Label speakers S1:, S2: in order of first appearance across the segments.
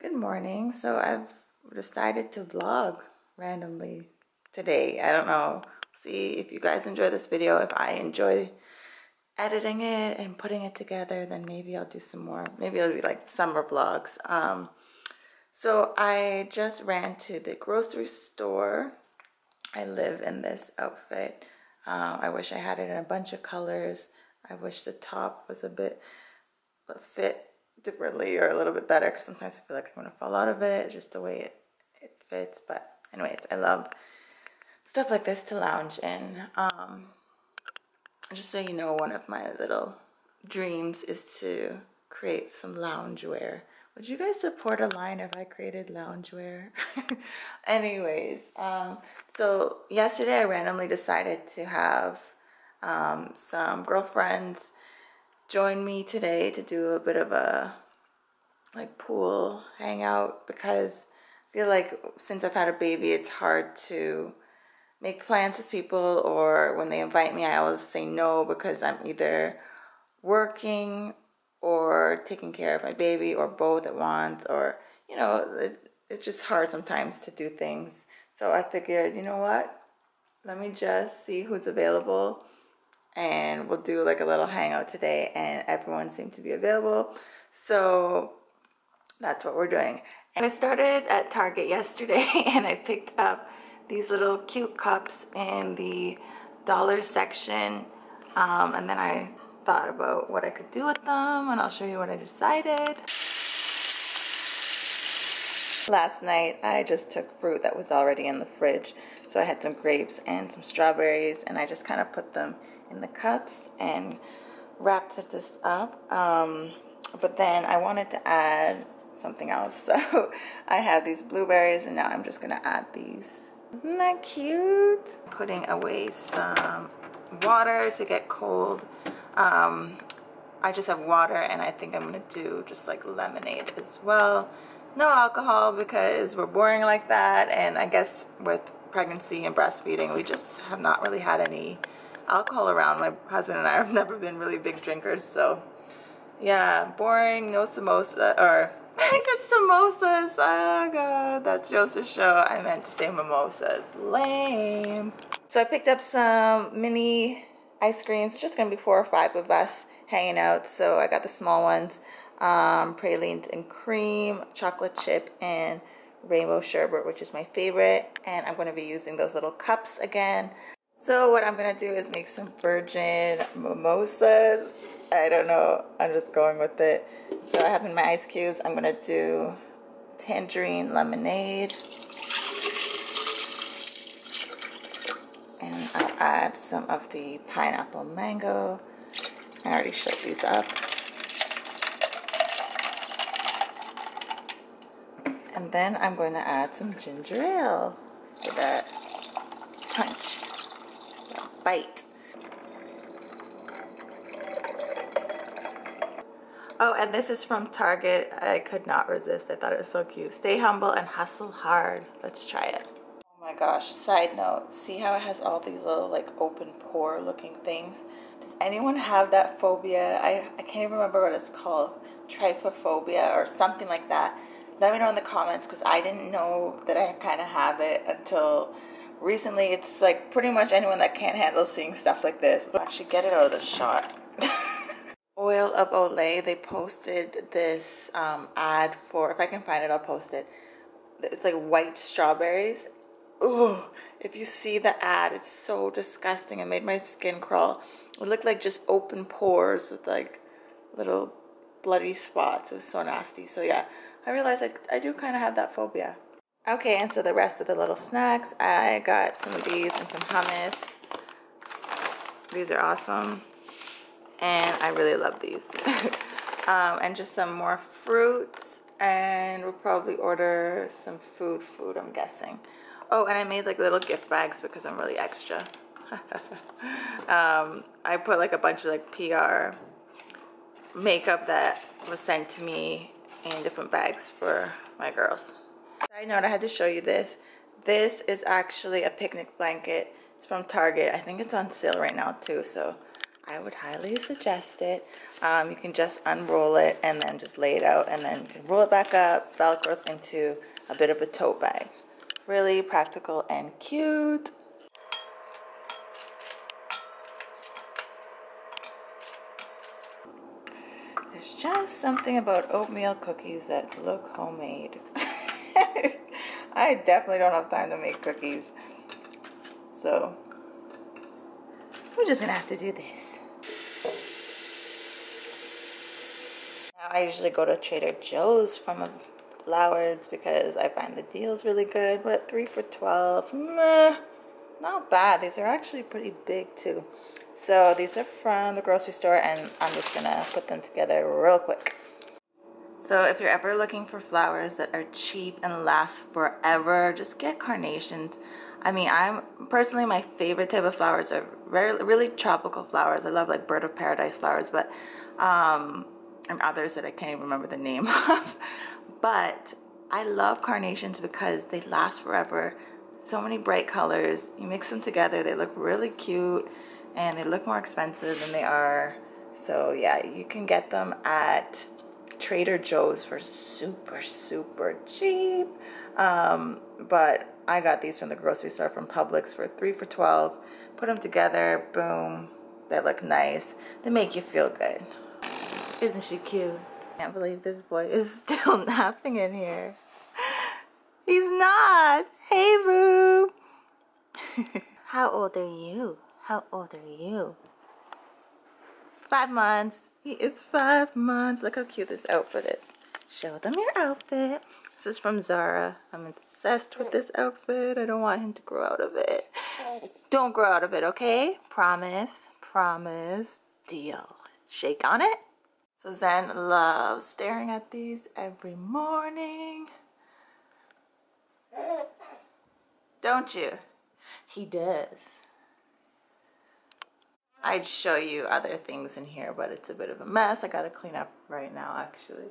S1: Good morning. So I've decided to vlog randomly today. I don't know. See if you guys enjoy this video. If I enjoy editing it and putting it together, then maybe I'll do some more. Maybe it'll be like summer vlogs. Um, so I just ran to the grocery store. I live in this outfit. Uh, I wish I had it in a bunch of colors. I wish the top was a bit fit differently or a little bit better because sometimes I feel like I'm going to fall out of it. It's just the way it, it fits. But anyways, I love stuff like this to lounge in. Um, just so you know, one of my little dreams is to create some loungewear. Would you guys support a line if I created loungewear? Anyways, um, so yesterday I randomly decided to have um, some girlfriends join me today to do a bit of a like pool hangout because I feel like since I've had a baby, it's hard to make plans with people or when they invite me, I always say no because I'm either working or taking care of my baby or both at once or, you know, it, it's just hard sometimes to do things. So I figured, you know what? Let me just see who's available and we'll do like a little hangout today and everyone seemed to be available. So that's what we're doing. And I started at Target yesterday and I picked up these little cute cups in the dollar section um, and then I thought about what I could do with them and I'll show you what I decided. Last night I just took fruit that was already in the fridge so I had some grapes and some strawberries and I just kind of put them in the cups and wrapped this up. Um, but then I wanted to add something else. So I have these blueberries and now I'm just gonna add these. Isn't that cute? Putting away some water to get cold. Um, I just have water and I think I'm gonna do just like lemonade as well. No alcohol because we're boring like that and I guess with pregnancy and breastfeeding we just have not really had any alcohol around. My husband and I have never been really big drinkers, so yeah, boring, no samosa, or I said samosas, oh god, that's Joseph's show. I meant to say mimosas, lame. So I picked up some mini ice creams, just gonna be four or five of us hanging out, so I got the small ones, um, pralines and cream, chocolate chip, and rainbow sherbet, which is my favorite, and I'm gonna be using those little cups again. So what I'm going to do is make some virgin mimosas. I don't know. I'm just going with it. So I have in my ice cubes. I'm going to do tangerine lemonade. And I'll add some of the pineapple mango. I already shook these up. And then I'm going to add some ginger ale for that Oh, and this is from Target. I could not resist. I thought it was so cute. Stay humble and hustle hard. Let's try it. Oh my gosh, side note. See how it has all these little like open pore looking things? Does anyone have that phobia? I, I can't even remember what it's called. Trypophobia or something like that. Let me know in the comments because I didn't know that I kind of have it until recently it's like pretty much anyone that can't handle seeing stuff like this. Actually get it out of the shot. Oil of olay. They posted this um, ad for if i can find it i'll post it. It's like white strawberries. Oh if you see the ad it's so disgusting. It made my skin crawl. It looked like just open pores with like little bloody spots. It was so nasty. So yeah. I realized i, I do kind of have that phobia Okay, and so the rest of the little snacks, I got some of these and some hummus. These are awesome. And I really love these. um, and just some more fruits. And we'll probably order some food food, I'm guessing. Oh, and I made like little gift bags because I'm really extra. um, I put like a bunch of like PR makeup that was sent to me in different bags for my girls. I know I had to show you this. This is actually a picnic blanket. It's from Target. I think it's on sale right now too. So I would highly suggest it. Um, you can just unroll it and then just lay it out and then roll it back up, velcros into a bit of a tote bag. Really practical and cute. There's just something about oatmeal cookies that look homemade. I definitely don't have time to make cookies. So, we're just gonna have to do this. Now, I usually go to Trader Joe's from flowers because I find the deals really good, but three for 12, meh, not bad. These are actually pretty big too. So these are from the grocery store and I'm just gonna put them together real quick. So if you're ever looking for flowers that are cheap and last forever, just get carnations. I mean, I'm personally my favorite type of flowers are very, really tropical flowers. I love like bird of paradise flowers, but um, and others that I can't even remember the name of. but I love carnations because they last forever. So many bright colors. You mix them together, they look really cute and they look more expensive than they are. So yeah, you can get them at Trader Joe's for super, super cheap. Um, but I got these from the grocery store from Publix for three for 12. Put them together, boom. They look nice. They make you feel good. Isn't she cute? I can't believe this boy is still napping in here. He's not. Hey, boo. How old are you? How old are you? Five months. He is five months. Look how cute this outfit is. Show them your outfit. This is from Zara. I'm obsessed with this outfit. I don't want him to grow out of it. Don't grow out of it, okay? Promise. Promise. Deal. Shake on it. So Zen loves staring at these every morning. Don't you? He does. I'd show you other things in here, but it's a bit of a mess. I gotta clean up right now, actually.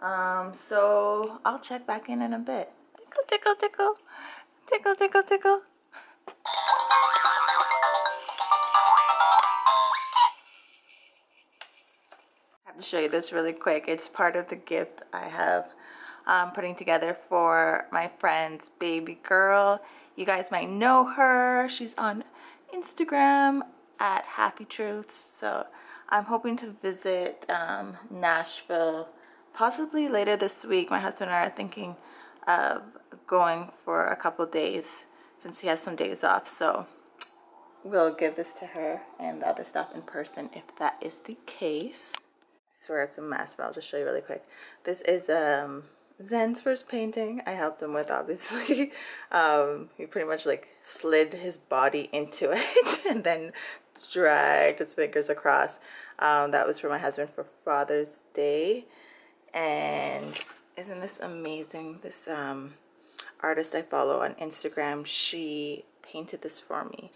S1: Um, so I'll check back in in a bit. Tickle, tickle, tickle. Tickle, tickle, tickle. I have to show you this really quick. It's part of the gift I have um, putting together for my friend's baby girl. You guys might know her. She's on Instagram at Happy Truths. So I'm hoping to visit um, Nashville possibly later this week. My husband and I are thinking of going for a couple days since he has some days off. So we'll give this to her and the other stuff in person if that is the case. I swear it's a mess, but I'll just show you really quick. This is um, Zen's first painting. I helped him with, obviously. um, he pretty much like slid his body into it and then dragged his fingers across. Um, that was for my husband for Father's Day. And isn't this amazing? This um, artist I follow on Instagram, she painted this for me.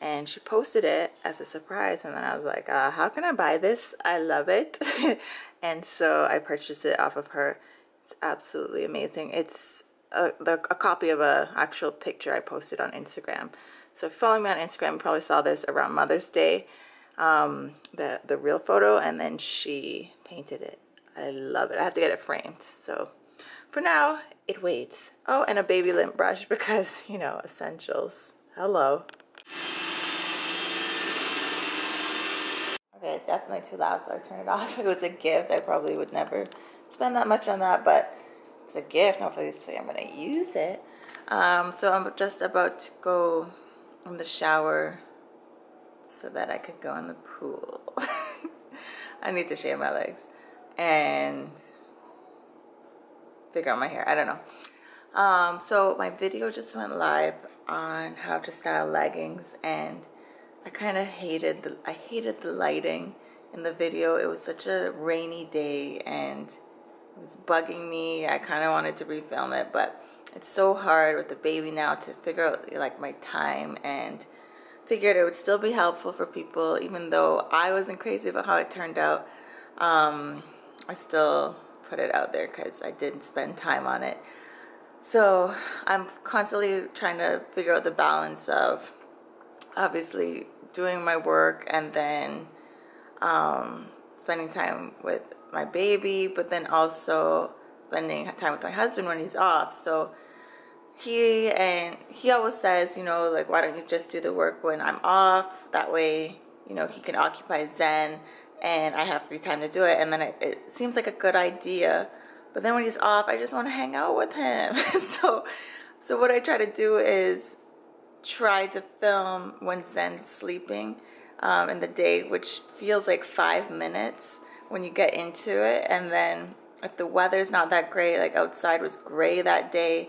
S1: And she posted it as a surprise. And then I was like, uh, how can I buy this? I love it. and so I purchased it off of her. It's absolutely amazing. It's a, a copy of a actual picture I posted on Instagram. So if you follow me on Instagram, you probably saw this around Mother's Day, um, the, the real photo, and then she painted it. I love it. I have to get it framed. So for now, it waits. Oh, and a baby lint brush because, you know, essentials. Hello. Okay, it's definitely too loud, so I turned it off. It was a gift, I probably would never spend that much on that, but it's a gift. Hopefully, I'm going to use it. Um, so I'm just about to go in the shower so that I could go in the pool. I need to shave my legs and figure out my hair. I don't know. Um, so my video just went live on how to style leggings and I kind of hated the I hated the lighting in the video. It was such a rainy day and it was bugging me. I kind of wanted to refilm it, but it's so hard with the baby now to figure out like my time and figured it would still be helpful for people even though I wasn't crazy about how it turned out um, I still put it out there because I didn't spend time on it so I'm constantly trying to figure out the balance of obviously doing my work and then um, spending time with my baby, but then also spending time with my husband when he's off. So he and he always says, you know, like why don't you just do the work when I'm off? That way, you know, he can occupy Zen and I have free time to do it. And then it, it seems like a good idea. But then when he's off, I just want to hang out with him. so, so what I try to do is try to film when Zen's sleeping um, in the day, which feels like five minutes when you get into it. And then if the weather's not that great, like outside was gray that day,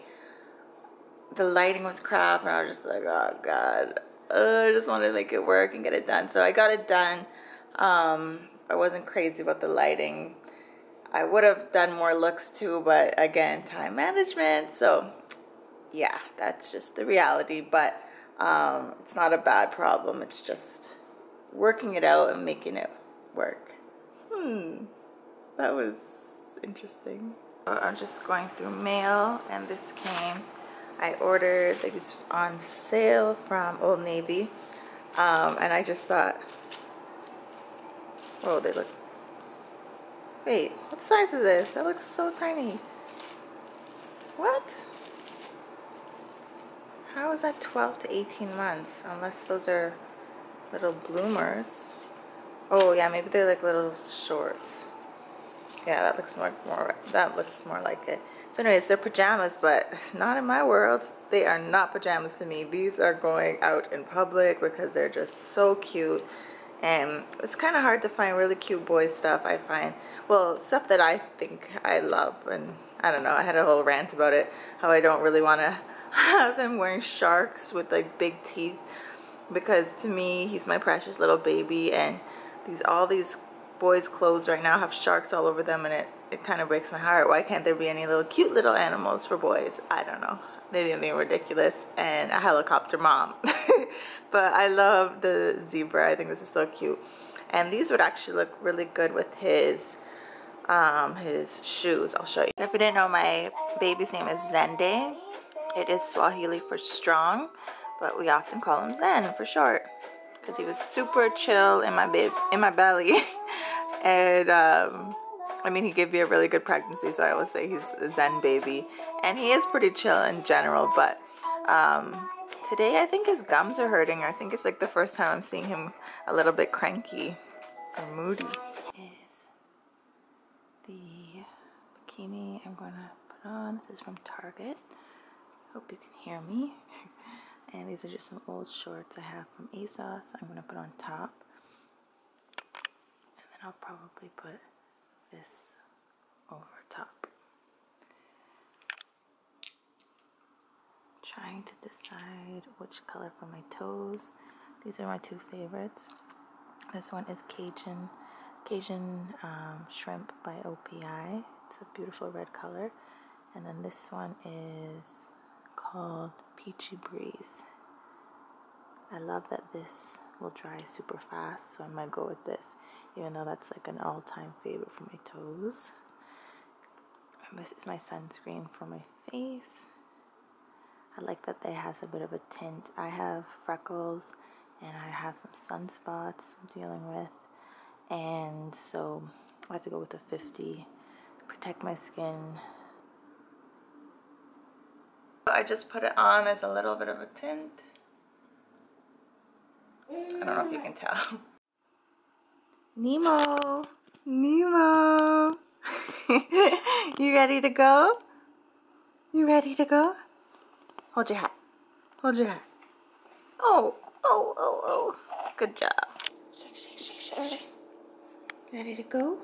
S1: the lighting was crap, and I was just like, oh god, uh, I just wanted to make it work and get it done. So I got it done. Um, I wasn't crazy about the lighting. I would have done more looks too, but again, time management. So yeah, that's just the reality. But um, it's not a bad problem. It's just working it out and making it work. Hmm, that was interesting. I'm just going through mail and this came. I ordered these on sale from Old Navy um, and I just thought, oh, they look, wait, what size is this? That looks so tiny. What? How is that 12 to 18 months? Unless those are little bloomers. Oh yeah, maybe they're like little shorts. Yeah, that looks more, more that looks more like it. So anyways, they're pajamas, but not in my world. They are not pajamas to me. These are going out in public because they're just so cute. And it's kind of hard to find really cute boy stuff, I find. Well, stuff that I think I love. And I don't know, I had a whole rant about it. How I don't really want to have them wearing sharks with like big teeth. Because to me, he's my precious little baby. And these all these boys' clothes right now have sharks all over them. And it it kind of breaks my heart. Why can't there be any little cute little animals for boys? I don't know. Maybe I'm being ridiculous and a helicopter mom. but I love the zebra. I think this is so cute. And these would actually look really good with his um, his shoes. I'll show you. If you didn't know, my baby's name is Zende. It is Swahili for strong, but we often call him Zen for short because he was super chill in my in my belly. and um, I mean, he gave me a really good pregnancy, so I always say he's a Zen baby. And he is pretty chill in general, but um, today I think his gums are hurting. I think it's like the first time I'm seeing him a little bit cranky or moody. Is the bikini I'm going to put on. This is from Target. Hope you can hear me. and these are just some old shorts I have from ASOS. I'm going to put on top. And then I'll probably put this over top. Trying to decide which color for my toes. These are my two favorites. This one is Cajun Cajun um, Shrimp by OPI. It's a beautiful red color. And then this one is called Peachy Breeze. I love that this will dry super fast, so I might go with this even though that's like an all-time favorite for my toes. And this is my sunscreen for my face. I like that it has a bit of a tint. I have freckles and I have some sunspots I'm dealing with. And so I have to go with a 50 protect my skin. I just put it on. There's a little bit of a tint. I don't know if you can tell. Nemo, Nemo, you ready to go? You ready to go? Hold your hat. Hold your hat. Oh, oh, oh, oh. Good job. Shake, shake, shake, shake, shake. Ready to go?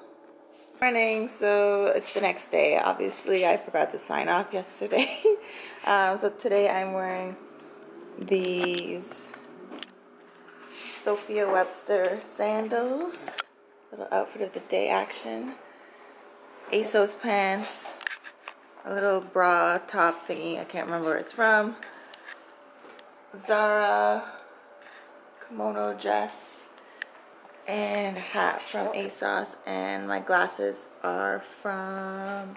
S1: Morning. So it's the next day. Obviously, I forgot to sign off yesterday. um, so today I'm wearing these Sophia Webster sandals. Little outfit of the day action. ASOS pants. A little bra top thingy. I can't remember where it's from. Zara kimono dress. And hat from ASOS. And my glasses are from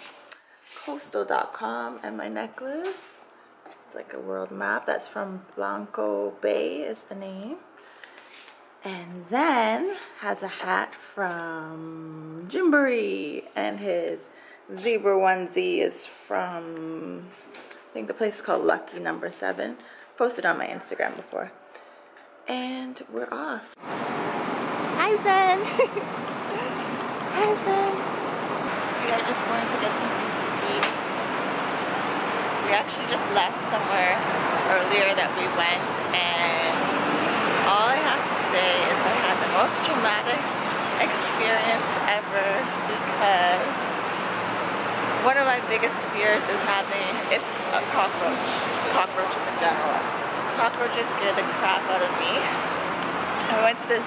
S1: coastal.com. And my necklace. It's like a world map. That's from Blanco Bay is the name. And Zen has a hat from Gymboree and his zebra onesie is from I think the place is called Lucky Number Seven. Posted on my Instagram before. And we're off. Hi Zen! Hi Zen! We are just going to get something to eat. We actually just left somewhere earlier that we went and all I have to say is I had the most traumatic experience ever because one of my biggest fears is having, it's a cockroach, cockroaches in general. Cockroaches scare the crap out of me. I went to this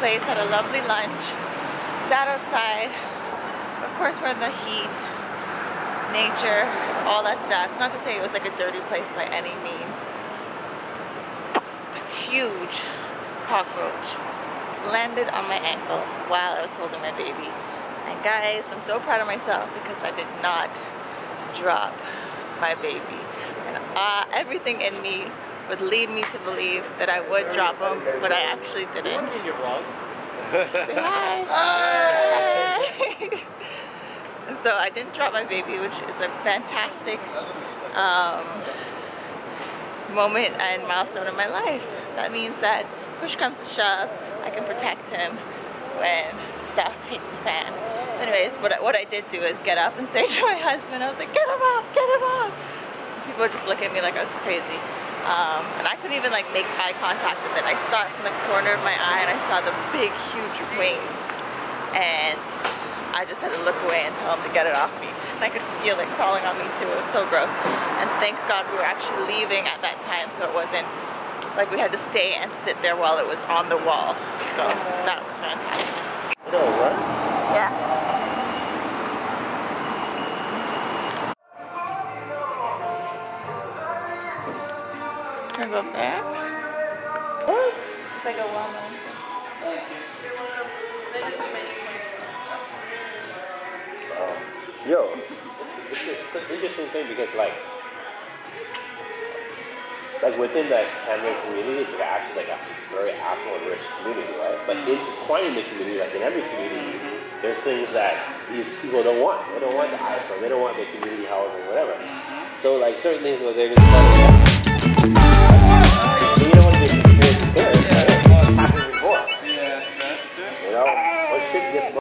S1: place, had a lovely lunch, sat outside, of course we're in the heat, nature, all that stuff. Not to say it was like a dirty place by any means. A huge cockroach landed on my ankle while I was holding my baby. And guys, I'm so proud of myself because I did not drop my baby. And uh, everything in me would lead me to believe that I would drop him, but I actually didn't. Hi. Hi. so I didn't drop my baby, which is a fantastic um, moment and milestone in my life. That means that push comes to shove, I can protect him when stuff hits the fan. So anyways, what I, what I did do is get up and say to my husband, I was like, get him off, get him off. People would just look at me like I was crazy. Um, and I couldn't even like make eye contact with it. I saw it from the corner of my eye and I saw the big, huge wings. And I just had to look away and tell him to get it off me. And I could feel it crawling on me too. It was so gross. And thank God we were actually leaving at that time so it wasn't like we had to stay and sit there while it was on the wall. So that was fantastic.
S2: You know what?
S1: Yeah. Can I go up there?
S2: What?
S1: It's like a well-known thing.
S2: Yo, it's, it's an interesting thing because like, like within the Canada community, it's like actually like a very affluent, rich community, right? But intertwined in the community, like in every community, there's things that these people don't want. They don't want the iPhone. They don't want the community housing, whatever. So like certain things where they're just